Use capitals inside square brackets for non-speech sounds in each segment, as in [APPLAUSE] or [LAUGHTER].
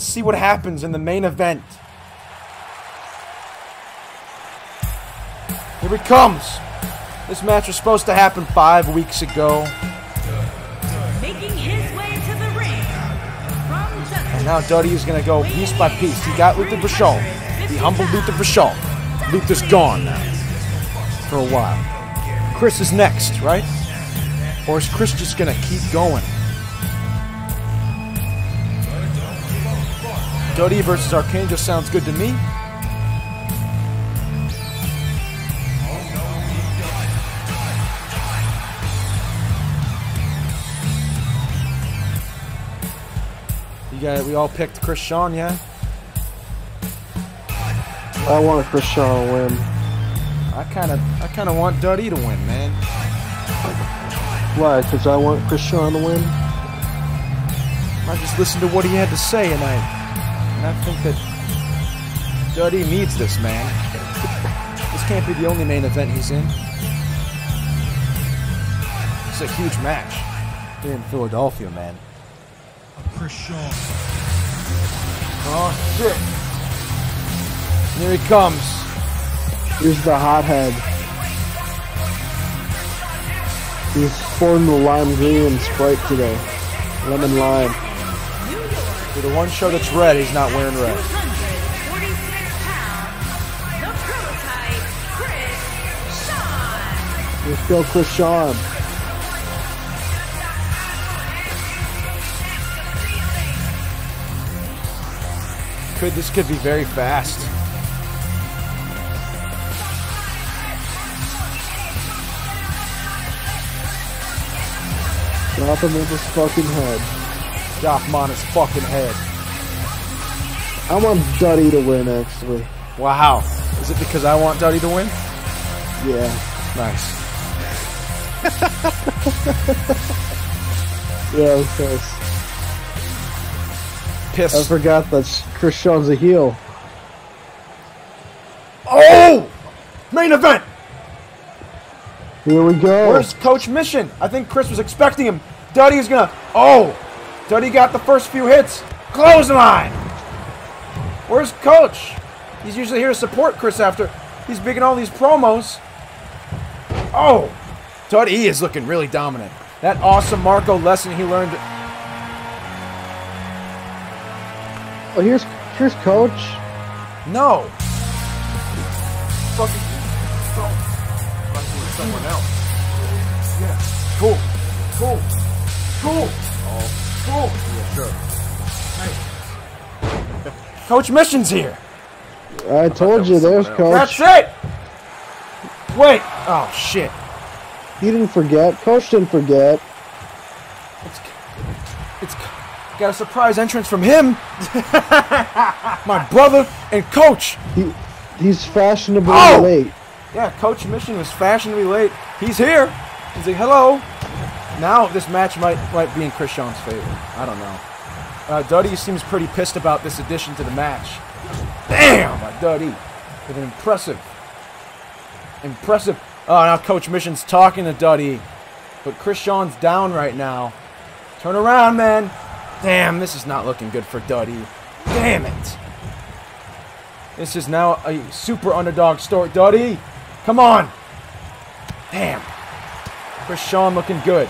Let's see what happens in the main event. Here he comes. This match was supposed to happen five weeks ago. Making his way to the ring And now Duddy is going to go piece by piece. He got Luther Vachon. He humbled Luther Vachon. Luther's gone now. For a while. Chris is next, right? Or is Chris just going to keep going? Duddy versus Archangel sounds good to me. You got we all picked Chris Shawn, yeah? I want Chris Shaw to win. I kind of I kind of want Duddy to win, man. Why? Because I want Chris Shaw to win. I just listened to what he had to say, and I and I think that Duddy needs this, man. This can't be the only main event he's in. It's a huge match here in Philadelphia, man. Chris Shaw. Oh shit! Here he comes. Here's the hothead. He's sporting the lime green and Sprite today. Lemon lime. For the one show that's red, he's not wearing red. 246 pounds, the prototype, Chris Shawn. Let's go, Chris Shaw. Could this could be very fast? Drop him in his fucking head. Him on fucking head. I want Duddy to win, actually. Wow. Is it because I want Duddy to win? Yeah. Nice. [LAUGHS] Yeah, of course. I forgot that Chris Shaw's a heel. Oh! Main event! Here we go. Where's Coach Mission? I think Chris was expecting him. Duddy is gonna. Oh! Duddy got the first few hits. Clothesline! Where's Coach? He's usually here to support Chris after he's big in all these promos. Oh! Duddy he is looking really dominant. That awesome Marco lesson he learned. Oh, here's here's Coach. No! Fucking. Someone else. Yeah. Cool. Cool. Cool. Cool. Yeah, sure. Coach Mission's here. I told you, there's Coach. That's it. Wait. Oh shit. He didn't forget. Coach didn't forget. It's it's got a surprise entrance from him. [LAUGHS] My brother and Coach. He he's fashionably Oh! late. Yeah, Coach Mission was fashionably late. He's here. He's like, hello. Now this match might might be in Chris Shawn's favor. I don't know. Uh, Duddy seems pretty pissed about this addition to the match. Damn, Duddy. With an impressive, impressive. Oh, now Coach Mission's talking to Duddy, but Chris Shawn's down right now. Turn around, man. Damn, this is not looking good for Duddy. Damn it. This is now a super underdog story. Duddy, come on. Damn. Chris Shawn looking good.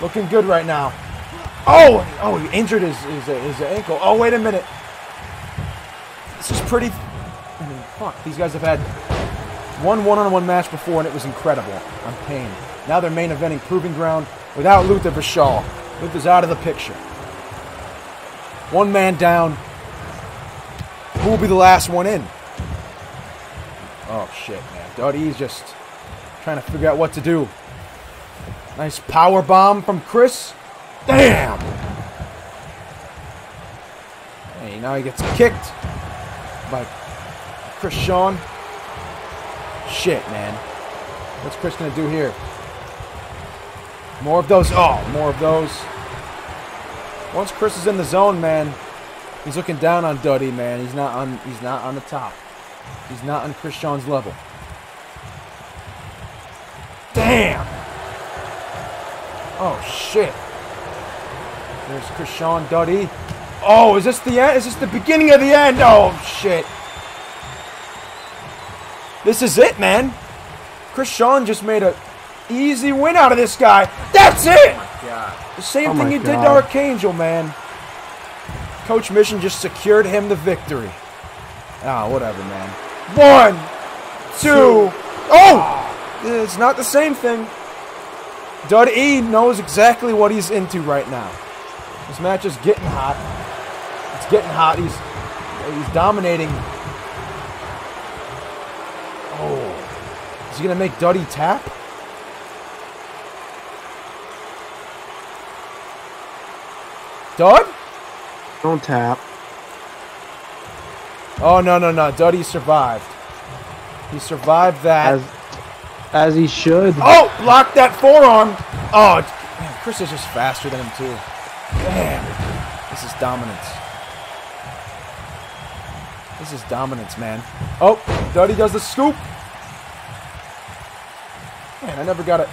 Looking good right now. Oh, oh, he injured his, his, his ankle. Oh, wait a minute. This is pretty. I mean, fuck. These guys have had one one-on-one match before, and it was incredible. I'm pained. Now they're main eventing Proving Ground without Luther Vachon. Luther's out of the picture. One man down. Who will be the last one in? Oh shit, man. Duddy's just trying to figure out what to do. Nice power bomb from Chris. Damn. Hey, now he gets kicked by Chris Shawn. Shit, man. What's Chris gonna do here? More of those. Oh, more of those. Once Chris is in the zone, man, he's looking down on Duddy, man. He's not on. He's not on the top. He's not on Chris Shawn's level. Damn. Oh shit. There's Chris Shawn Duddy. Oh, is this the end? Is this the beginning of the end? Oh, shit. This is it, man. Chris Shawn just made a easy win out of this guy. That's it! The same Oh thing my you did to Archangel, man. Coach Mission just secured him the victory. Ah, whatever, man. One, two. Oh! It's not the same thing. Dud E knows exactly what he's into right now. This match is getting hot. It's getting hot. He's he's dominating. Oh, is he gonna make Duddy tap? Dud? Don't tap. Oh no no no! Duddy survived. He survived that. As as he should. Oh, blocked that forearm. Oh, man, Chris is just faster than him too. Damn, this is dominance. This is dominance, man. Oh, Duddy does the scoop. Man, I never got it.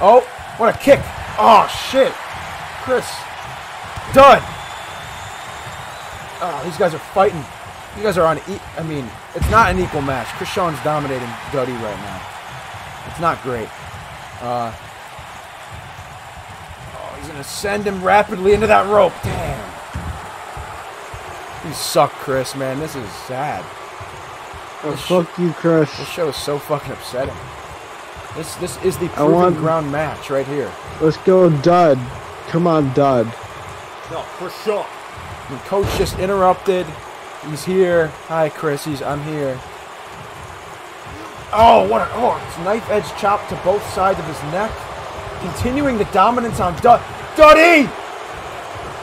Oh, what a kick. Oh, shit. Chris. Dud. Oh, these guys are fighting. You guys are on. E- I mean, it's not an equal match. Chris Shawn's dominating Duddy right now. It's not great. Uh, oh, he's gonna send him rapidly into that rope. Damn. You suck, Chris. Man, this is sad. Oh, fuck you, Chris. This show is so fucking upsetting. This this is the I proving want- ground match right here. Let's go, Dud. Come on, Dud. No, for sure. And coach just interrupted. He's here. Hi, Chris. He's I'm here. Oh, what a oh! It's knife edge chop to both sides of his neck, continuing the dominance on Dud. Duddy,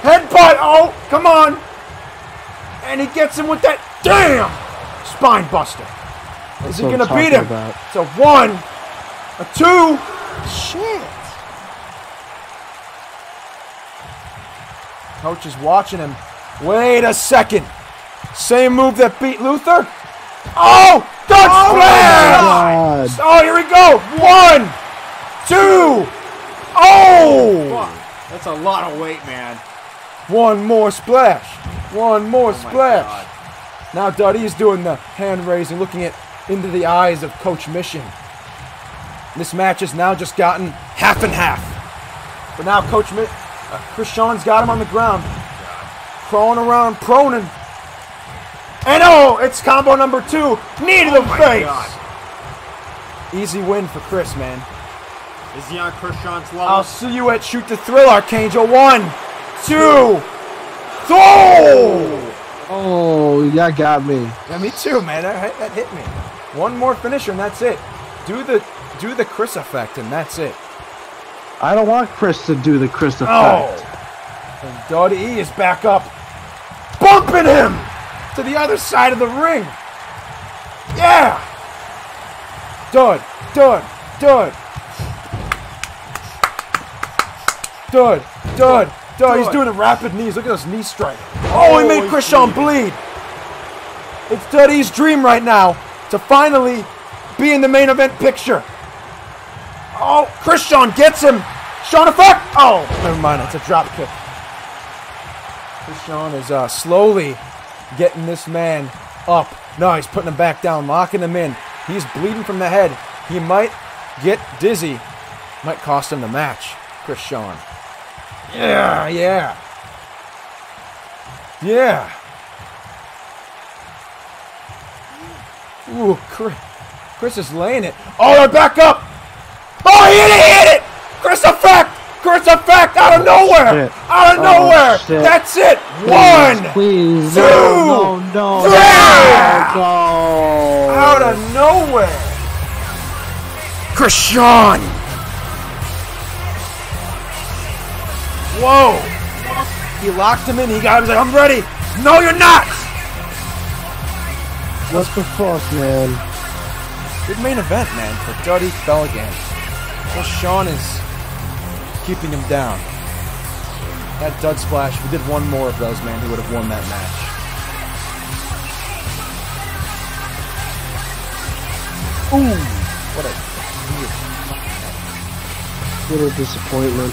headbutt. Oh, come on! And he gets him with that damn spine buster. Is he gonna beat him? about. So one, a two. Shit. Coach is watching him. Wait a second. Same move that beat Luther? Oh! Dutch splash! God. Oh, here we go. One, two, oh! Oh! Fuck. That's a lot of weight, man. One more splash. One more Oh splash. Now Duddy is doing the hand raising, looking at into the eyes of Coach Mission. This match has now just gotten half and half. But now Coach Mi- uh, Chris Shawn's got him on the ground, crawling around, proning. And oh, it's combo number two, knee to the Oh my face. God. Easy win for Chris, man. Is he on Chris Shawn's level? I'll see you at Shoot the Thrill, Archangel. One, two, three. Oh, that got me. Yeah, me too, man. That, that hit me. One more finisher and that's it. Do the do the Chris effect and that's it. I don't want Chris to do the Chris oh. effect. Oh! And Duddy E is back up, bumping him to the other side of the ring. Yeah! Dud, Dud, Dud. Dud, Dud, Dud. He's doing the rapid knees. Look at those knee strike. Oh, he made Shawn bleed. It's Duddy's dream right now to finally be in the main event picture. Oh, Chris Shawn gets him. Shawn effect. Oh, never mind. It's a drop kick. Chris Shawn is uh, slowly getting this man up. No, he's putting him back down, locking him in. He's bleeding from the head. He might get dizzy. Might cost him the match. Chris Shawn. Yeah, yeah. Yeah. Ooh, Chris, Chris is laying it. Oh, they're back up. Oh, he hit it, he hit it. Chris effect. Chris effect out of nowhere. Out of Oh, nowhere. That's it. One. Please. two, No, no, three. Out of nowhere. Chris Shawn. Whoa. He locked him in. He got him. He's like, I'm ready. No, you're not. What the fuck, man? Good main event, man, for Duddy fell again. So Shawn is keeping him down. That Dud Splash, if we did one more of those, man, he would have won that match. Ooh, what a weird. Little disappointment.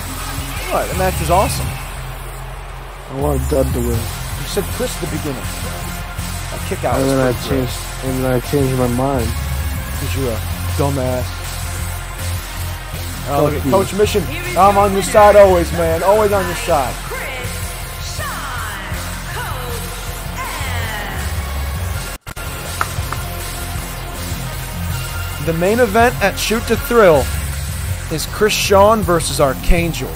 What? The match was awesome. I want Dud to win. You said Chris at the beginning. A kick out. And then I pretty great. changed and then I changed my mind. Cause you're a dumbass. Oh, look at Coach Mission. I'm on your side always, man. Always on your side. Chris Shawn Coach M. The main event at Shoot to Thrill is Chris Shawn versus Archangel.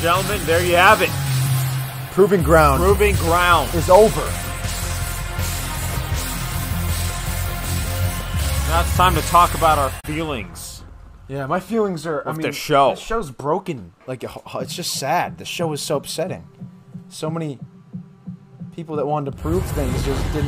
Gentlemen, there you have it. Proving ground Proving ground. is over. Now it's time to talk about our feelings. Yeah, my feelings are. I mean, the show. This show's broken. Like it's just sad. The show is so upsetting. So many people that wanted to prove things just didn't.